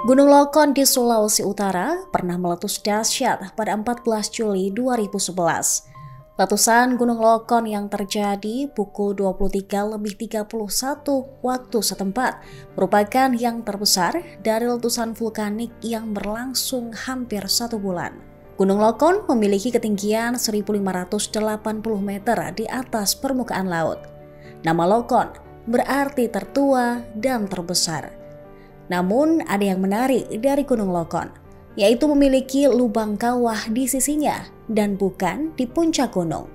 Gunung Lokon di Sulawesi Utara pernah meletus dahsyat pada 14 Juli 2011. Letusan Gunung Lokon yang terjadi pukul 23 lebih 31 waktu setempat merupakan yang terbesar dari letusan vulkanik yang berlangsung hampir satu bulan. Gunung Lokon memiliki ketinggian 1580 meter di atas permukaan laut. Nama Lokon berarti tertua dan terbesar. Namun ada yang menarik dari Gunung Lokon, yaitu memiliki lubang kawah di sisinya dan bukan di puncak gunung.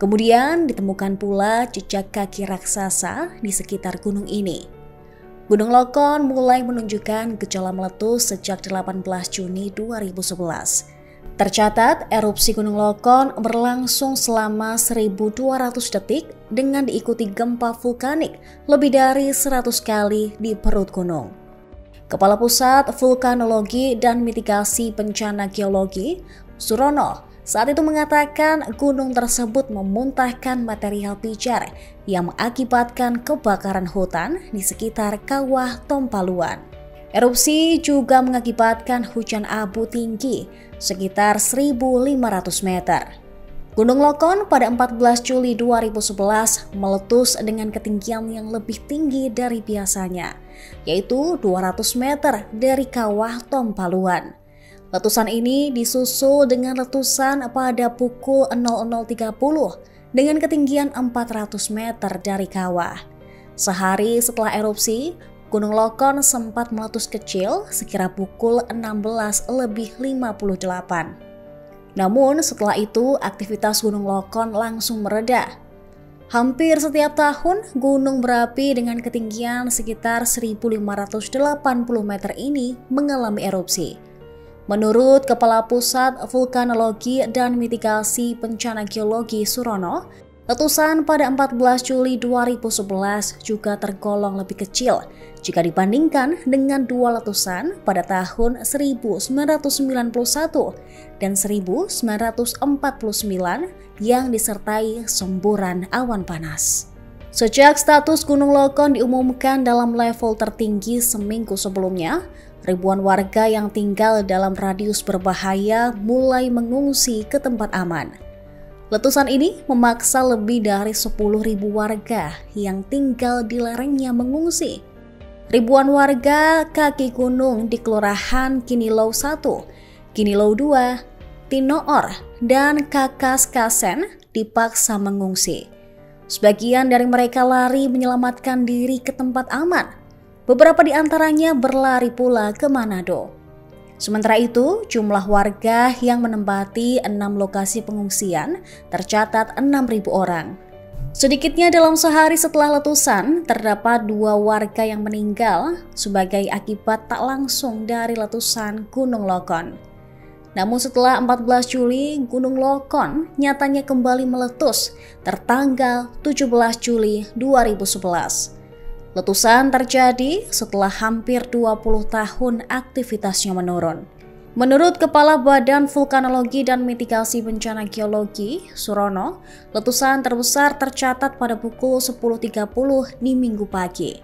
Kemudian ditemukan pula jejak kaki raksasa di sekitar gunung ini. Gunung Lokon mulai menunjukkan gejala meletus sejak 18 Juni 2011. Tercatat erupsi Gunung Lokon berlangsung selama 1200 detik dengan diikuti gempa vulkanik lebih dari 100 kali di perut gunung. Kepala Pusat Vulkanologi dan Mitigasi Bencana Geologi, Surono, saat itu mengatakan gunung tersebut memuntahkan material pijar yang mengakibatkan kebakaran hutan di sekitar kawah Tompaluan. Erupsi juga mengakibatkan hujan abu tinggi sekitar 1.500 meter. Gunung Lokon pada 14 Juli 2011 meletus dengan ketinggian yang lebih tinggi dari biasanya, yaitu 200 meter dari kawah Tompaluan. Letusan ini disusul dengan letusan pada pukul 00.30 dengan ketinggian 400 meter dari kawah. Sehari setelah erupsi, Gunung Lokon sempat meletus kecil sekira pukul 16 lebih 58. Namun setelah itu aktivitas Gunung Lokon langsung mereda. Hampir setiap tahun gunung berapi dengan ketinggian sekitar 1580 meter ini mengalami erupsi. Menurut Kepala Pusat Vulkanologi dan Mitigasi Bencana Geologi Surono, Letusan pada 14 Juli 2011 juga tergolong lebih kecil jika dibandingkan dengan dua letusan pada tahun 1991 dan 1949 yang disertai semburan awan panas. Sejak status Gunung Lokon diumumkan dalam level tertinggi seminggu sebelumnya, ribuan warga yang tinggal dalam radius berbahaya mulai mengungsi ke tempat aman. Letusan ini memaksa lebih dari 10.000 warga yang tinggal di lerengnya mengungsi. Ribuan warga kaki gunung di Kelurahan Kinilau 1, Kinilau 2, Tinoor, dan Kakas Kasen dipaksa mengungsi. Sebagian dari mereka lari menyelamatkan diri ke tempat aman. Beberapa di antaranya berlari pula ke Manado. Sementara itu, jumlah warga yang menempati enam lokasi pengungsian tercatat 6.000 orang. Sedikitnya dalam sehari setelah letusan, terdapat dua warga yang meninggal sebagai akibat tak langsung dari letusan Gunung Lokon. Namun setelah 14 Juli, Gunung Lokon nyatanya kembali meletus tertanggal 17 Juli 2011. Letusan terjadi setelah hampir 20 tahun aktivitasnya menurun. Menurut Kepala Badan Vulkanologi dan Mitigasi Bencana Geologi, Surono, letusan terbesar tercatat pada pukul 10.30 di minggu pagi.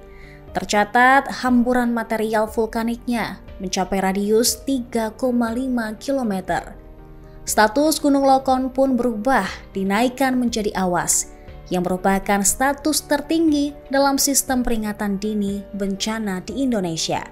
Tercatat hamburan material vulkaniknya mencapai radius 3,5 km. Status Gunung Lokon pun berubah, dinaikkan menjadi awas yang merupakan status tertinggi dalam sistem peringatan dini bencana di Indonesia.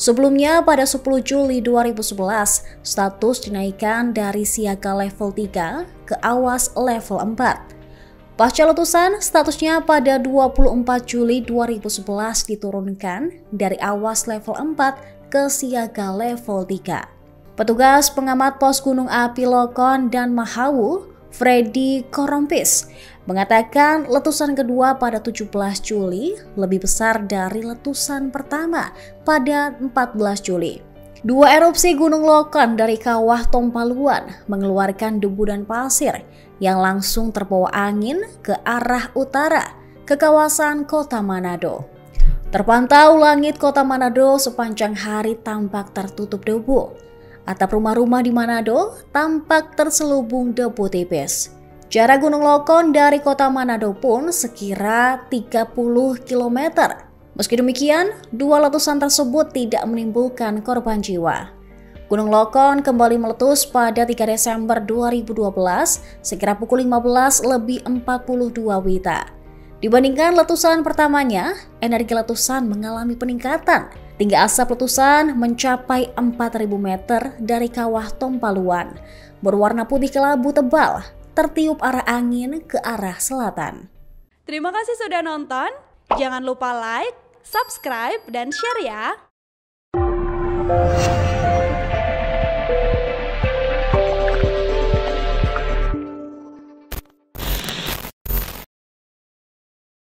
Sebelumnya pada 10 Juli 2011, status dinaikkan dari siaga level 3 ke awas level 4. Pasca letusan, statusnya pada 24 Juli 2011 diturunkan dari awas level 4 ke siaga level 3. Petugas pengamat pos Gunung Api Lokon dan Mahawu Freddy Korompis mengatakan letusan kedua pada 17 Juli lebih besar dari letusan pertama pada 14 Juli. Dua erupsi Gunung Lokon dari kawah Tompaluan mengeluarkan debu dan pasir yang langsung terbawa angin ke arah utara ke kawasan kota Manado. Terpantau langit kota Manado sepanjang hari tampak tertutup debu. Atap rumah-rumah di Manado tampak terselubung debu tipis. Jarak Gunung Lokon dari kota Manado pun sekira 30 km. Meski demikian, dua letusan tersebut tidak menimbulkan korban jiwa. Gunung Lokon kembali meletus pada 3 Desember 2012 sekira pukul 15 lebih 42 Wita. Dibandingkan letusan pertamanya, energi letusan mengalami peningkatan. Tinggi asap letusan mencapai 4000 meter dari kawah Tompaluan. Berwarna putih kelabu tebal, tertiup arah angin ke arah selatan. Terima kasih sudah nonton. Jangan lupa like, subscribe, dan share ya.